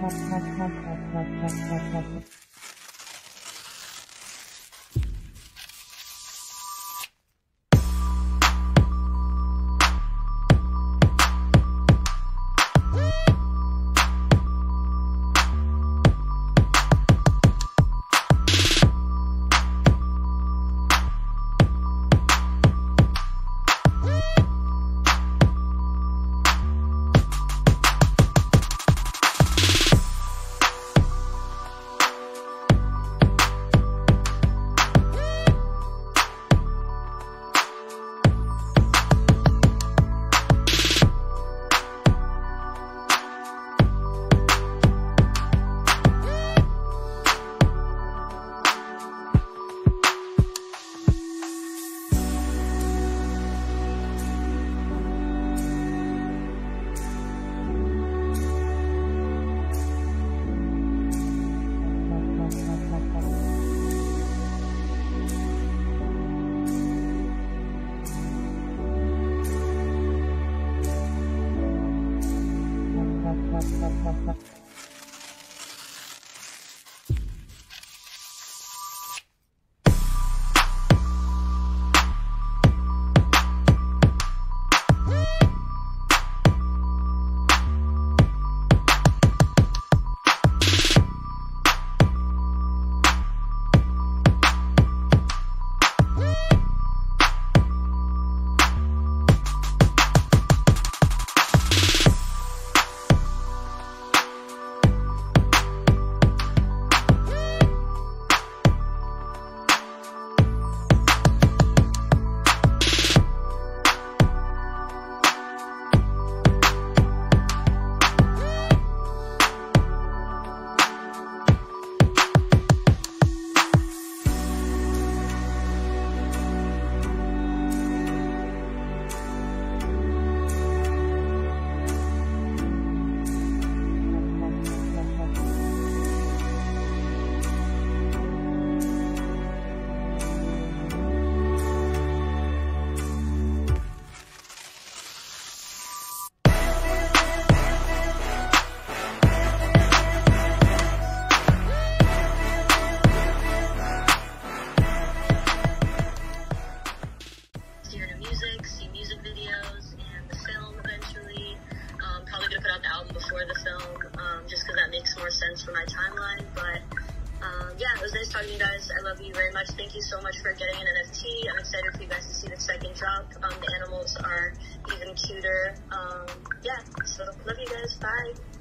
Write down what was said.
Thank you. ハハハハ。Sense for my timeline. But um, yeah, it was nice talking to you guys. I love you very much. Thank you so much for getting an NFT. I'm excited for you guys to see the second drop. Um, the animals are even cuter. Um, yeah, so love you guys. Bye.